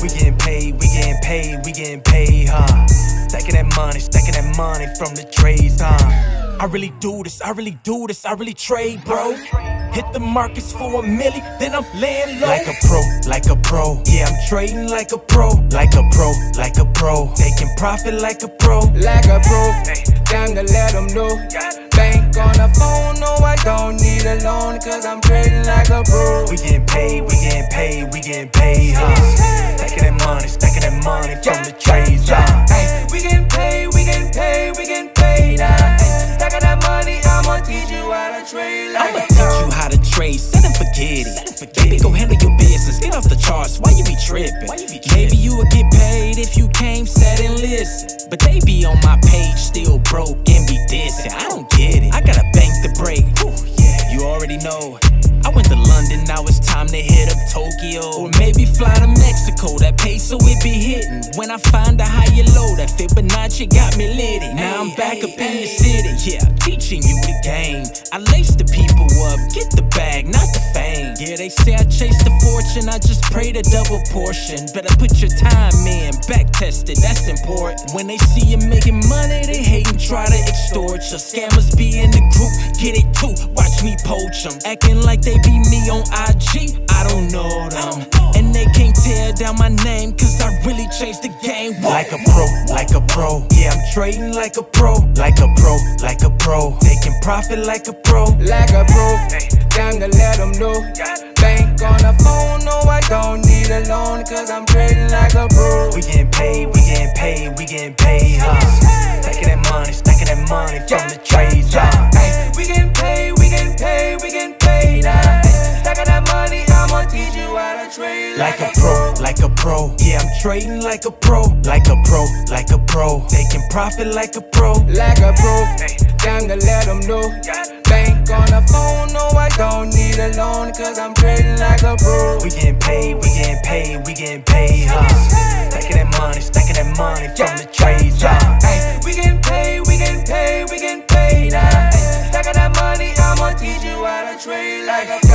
We getting paid, we getting paid, we getting paid, huh? Stacking that money, stacking that money from the trades, huh? I really do this, I really do this, I really trade, bro. Hit the markets for a milli, then I'm laying low. Like a pro, like a pro. Yeah, I'm trading like a pro, like a pro, like a pro. Taking profit like a pro, like a pro. Time to let them know. Bank on the phone, no, I don't need a loan, cause I'm trading like a pro. We getting paid, we getting paid, we getting paid, huh? Stacking that money, stacking that money from the trades, huh? Ay, we getting paid, we getting paid, we getting paid, uh. Stacking that money, I'ma teach you how to trade like I'ma teach you how to trade, set and forget it. Forget Baby, go handle your business, get off the charts. Why you be tripping? Maybe you would get paid if you came, sat and listen. But they be on my page, still broke and be dissing. I don't get it. I got a bank to break. You already know. I went to London, now it's time to hit up Tokyo. Or maybe fly to Mexico, that peso it be hitting. When I find a higher low, that Fibonacci got me litty. Now I'm back up in the city, yeah, teaching you the game. I lace the people up, get the bag, not the fame. Yeah, they say I chase the fortune, I just pray the double portion. Better put your time in, back tested, that's important. When they see you making money, they hate and try to extort you. Scammers be in the group, get it too, watch me poach them. Acting like they be me on IG, I don't know them. And they can't tear down my name, cause I really changed the game. Whoa. Like a pro, like a pro. Yeah, I'm trading like a pro, like a pro, like a pro. Taking profit like a pro, like a pro. Time to let them know. Bank on the phone, no, I don't need a loan, cause I'm trading like a pro. We getting paid, we getting paid, we getting paid, huh? Stacking that money, like, a pro, like a pro. Yeah, I'm trading like a pro, like a pro, like a pro. Taking profit like a pro, like a pro. Time to let them know. Bank on the phone, no, I don't need a loan, cause I'm trading like a pro. We getting paid, we getting paid, we getting paid, huh? Stacking that money, stacking that money from the trades, huh? Ay, we getting paid, we getting paid, we getting paid, uh. Stacking that money, I'ma teach you how to trade like a pro.